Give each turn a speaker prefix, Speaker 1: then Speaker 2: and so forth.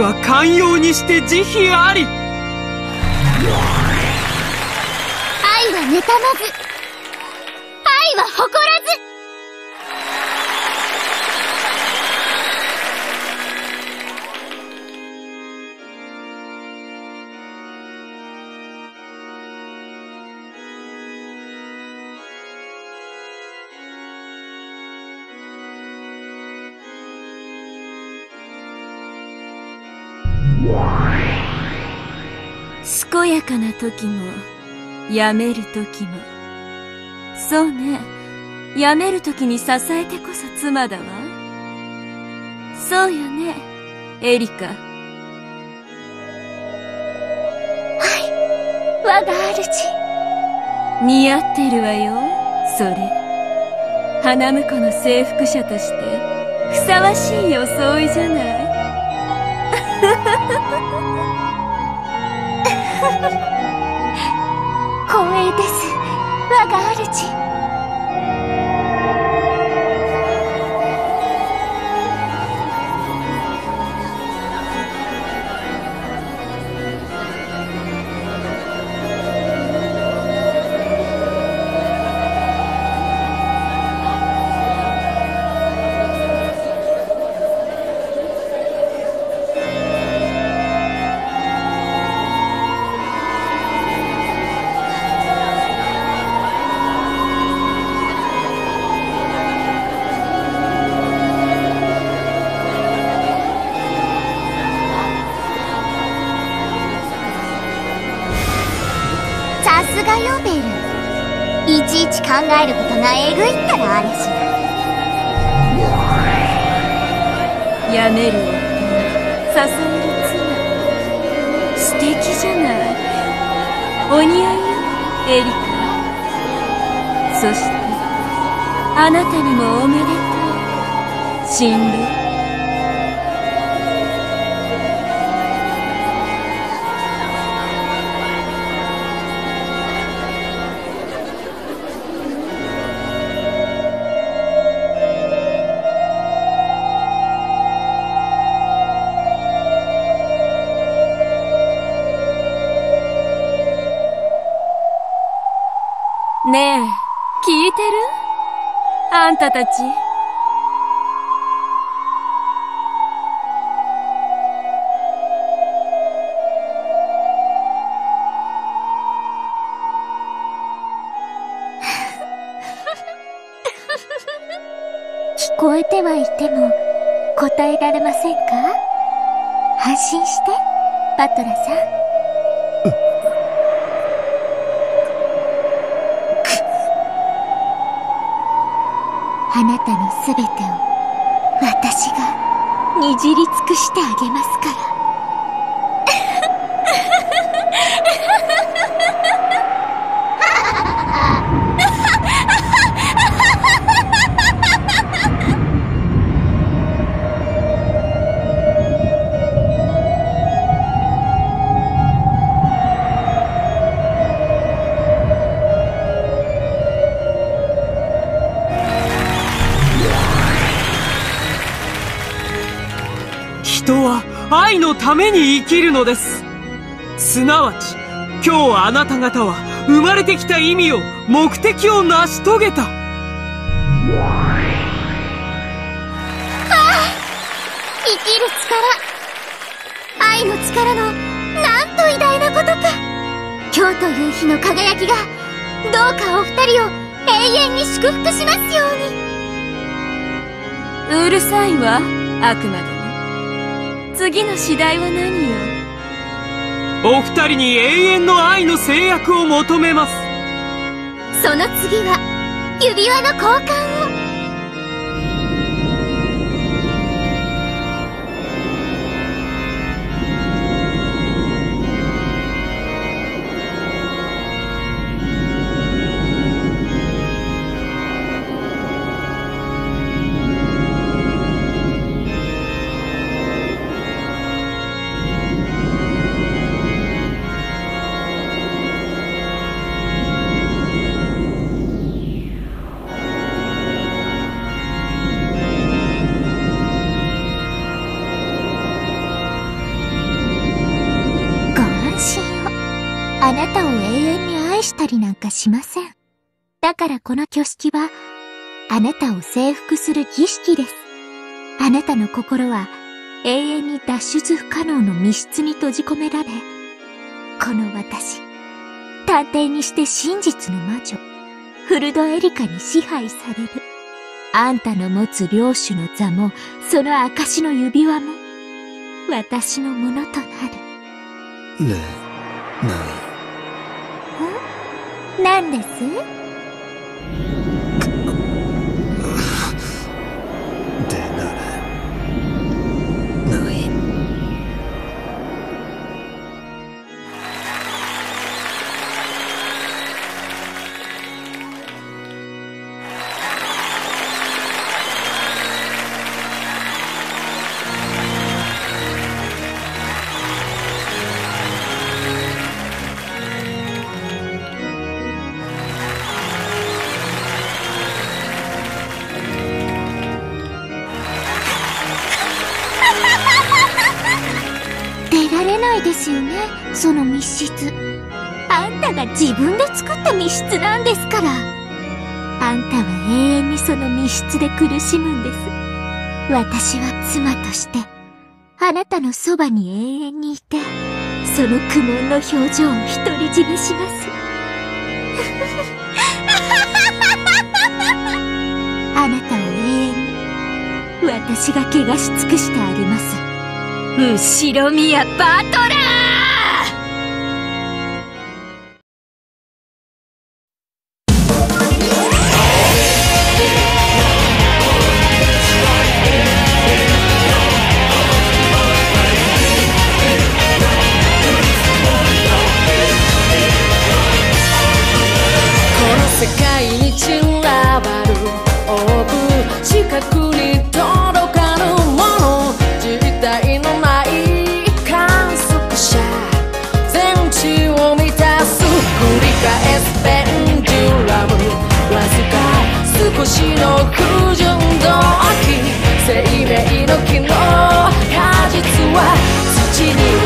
Speaker 1: は寛容にして慈悲あり。愛
Speaker 2: は妬まず。愛は誇らず。
Speaker 3: 健やかな時もやめる時も。そうね。やめる時に支えてこそ妻だわ。そうよねエリカ。
Speaker 2: はい。我が主。
Speaker 3: 似合ってるわよそれ。花婿の征服者としてふさわしい装いじゃない
Speaker 2: 我が考えることがえぐいったらあれし
Speaker 3: やめる。夫誘える妻。素敵じゃない。お似合いよエリカ。そしてあなたにもおめでとう。新郎ねえ、聞いてる？あんたたち。
Speaker 2: 聞こえてはいても答えられませんか？安心してバトラさん。あなたの全てを私がにじり尽くしてあげますから。
Speaker 1: ために生きるのです。すなわち今日あなた方は生まれてきた意味を目的を成し遂げた。あ
Speaker 2: あ生きる力。愛の力のなんと偉大なことか。今日という日の輝きがどうかお二人を永遠に祝福しますよ
Speaker 3: うに。うるさいわ悪魔殿次の次第は何よ？
Speaker 1: お二人に永遠の愛の制約を求めます。
Speaker 2: その次は指輪の交換を。をしたりなんかしません。だからこの挙式は、あなたを征服する儀式です。あなたの心は永遠に脱出不可能の密室に閉じ込められ、この私、探偵にして真実の魔女、フルドエリカに支配される。あんたの持つ領主の座も、その証の指輪も、私のものとなる。
Speaker 4: ね
Speaker 2: え、なな。んです？ですよねその密室。あんたが自分で作った密室なんですから。あんたは永遠にその密室で苦しむんです。私は妻としてあなたのそばに永遠にいてその苦悶の表情を独り占めします。あなたを永遠に私が怪我し尽くしてあげます。
Speaker 3: 後ろ宮バトラー地に